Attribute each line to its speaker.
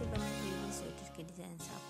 Speaker 1: से बने ladies sweater के डिज़ाइन आप